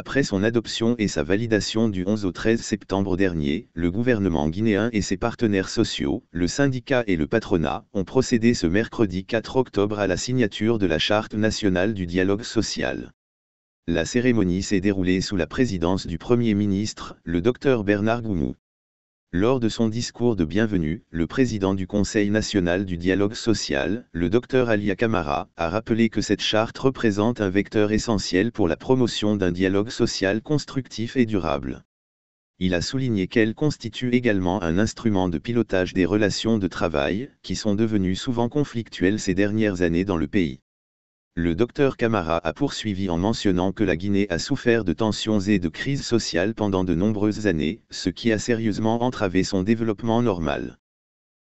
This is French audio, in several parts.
Après son adoption et sa validation du 11 au 13 septembre dernier, le gouvernement guinéen et ses partenaires sociaux, le syndicat et le patronat, ont procédé ce mercredi 4 octobre à la signature de la Charte nationale du dialogue social. La cérémonie s'est déroulée sous la présidence du Premier ministre, le Dr Bernard Goumou. Lors de son discours de bienvenue, le président du Conseil national du dialogue social, le Dr Alia Kamara, a rappelé que cette charte représente un vecteur essentiel pour la promotion d'un dialogue social constructif et durable. Il a souligné qu'elle constitue également un instrument de pilotage des relations de travail, qui sont devenues souvent conflictuelles ces dernières années dans le pays. Le docteur Camara a poursuivi en mentionnant que la Guinée a souffert de tensions et de crises sociales pendant de nombreuses années, ce qui a sérieusement entravé son développement normal.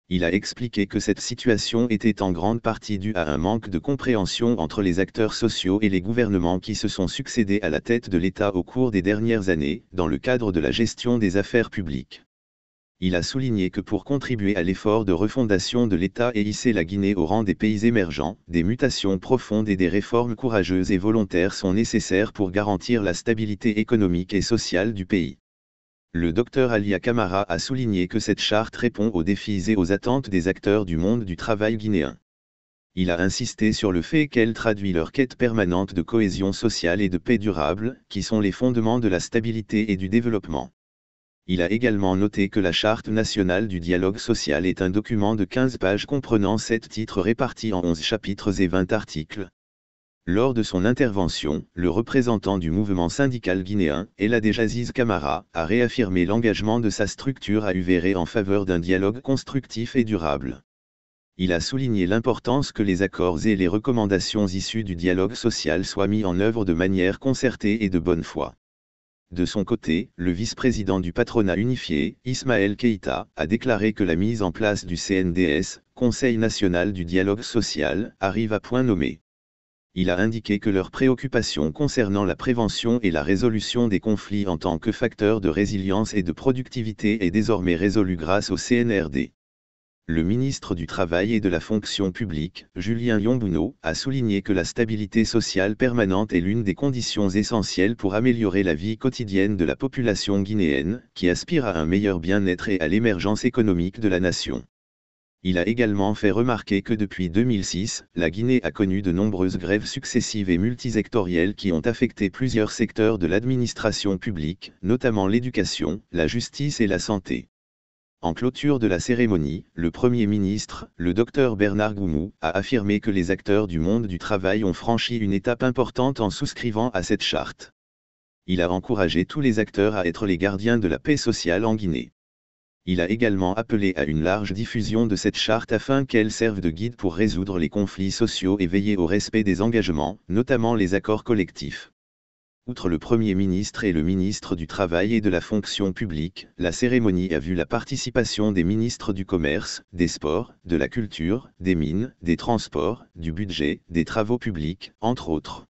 Il a expliqué que cette situation était en grande partie due à un manque de compréhension entre les acteurs sociaux et les gouvernements qui se sont succédés à la tête de l'État au cours des dernières années, dans le cadre de la gestion des affaires publiques il a souligné que pour contribuer à l'effort de refondation de l'État et hisser la Guinée au rang des pays émergents, des mutations profondes et des réformes courageuses et volontaires sont nécessaires pour garantir la stabilité économique et sociale du pays. Le docteur Alia Kamara a souligné que cette charte répond aux défis et aux attentes des acteurs du monde du travail guinéen. Il a insisté sur le fait qu'elle traduit leur quête permanente de cohésion sociale et de paix durable, qui sont les fondements de la stabilité et du développement. Il a également noté que la Charte nationale du dialogue social est un document de 15 pages comprenant 7 titres répartis en 11 chapitres et 20 articles. Lors de son intervention, le représentant du mouvement syndical guinéen, Eladej Aziz Kamara, a réaffirmé l'engagement de sa structure à UVR en faveur d'un dialogue constructif et durable. Il a souligné l'importance que les accords et les recommandations issues du dialogue social soient mis en œuvre de manière concertée et de bonne foi. De son côté, le vice-président du patronat unifié, Ismaël Keïta, a déclaré que la mise en place du CNDS, Conseil national du dialogue social, arrive à point nommé. Il a indiqué que leurs préoccupations concernant la prévention et la résolution des conflits en tant que facteur de résilience et de productivité est désormais résolue grâce au CNRD. Le ministre du Travail et de la Fonction publique, Julien Yombouno, a souligné que la stabilité sociale permanente est l'une des conditions essentielles pour améliorer la vie quotidienne de la population guinéenne, qui aspire à un meilleur bien-être et à l'émergence économique de la nation. Il a également fait remarquer que depuis 2006, la Guinée a connu de nombreuses grèves successives et multisectorielles qui ont affecté plusieurs secteurs de l'administration publique, notamment l'éducation, la justice et la santé. En clôture de la cérémonie, le Premier ministre, le Dr Bernard Goumou, a affirmé que les acteurs du monde du travail ont franchi une étape importante en souscrivant à cette charte. Il a encouragé tous les acteurs à être les gardiens de la paix sociale en Guinée. Il a également appelé à une large diffusion de cette charte afin qu'elle serve de guide pour résoudre les conflits sociaux et veiller au respect des engagements, notamment les accords collectifs. Outre le Premier ministre et le ministre du Travail et de la Fonction publique, la cérémonie a vu la participation des ministres du Commerce, des Sports, de la Culture, des Mines, des Transports, du Budget, des Travaux publics, entre autres.